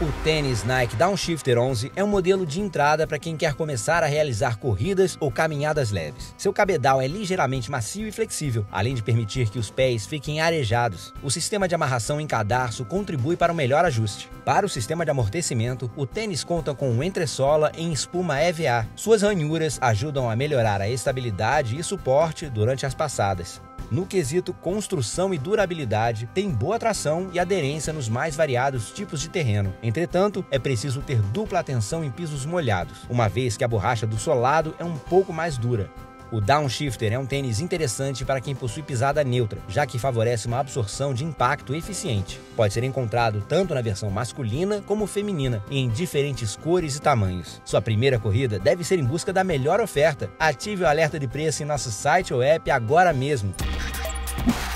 O tênis Nike Downshifter 11 é um modelo de entrada para quem quer começar a realizar corridas ou caminhadas leves. Seu cabedal é ligeiramente macio e flexível, além de permitir que os pés fiquem arejados. O sistema de amarração em cadarço contribui para o um melhor ajuste. Para o sistema de amortecimento, o tênis conta com um entressola em espuma EVA. Suas ranhuras ajudam a melhorar a estabilidade e suporte durante as passadas. No quesito construção e durabilidade, tem boa tração e aderência nos mais variados tipos de terreno. Entretanto, é preciso ter dupla atenção em pisos molhados, uma vez que a borracha do solado é um pouco mais dura. O Downshifter é um tênis interessante para quem possui pisada neutra, já que favorece uma absorção de impacto eficiente. Pode ser encontrado tanto na versão masculina como feminina, em diferentes cores e tamanhos. Sua primeira corrida deve ser em busca da melhor oferta. Ative o alerta de preço em nosso site ou app agora mesmo. Thank you.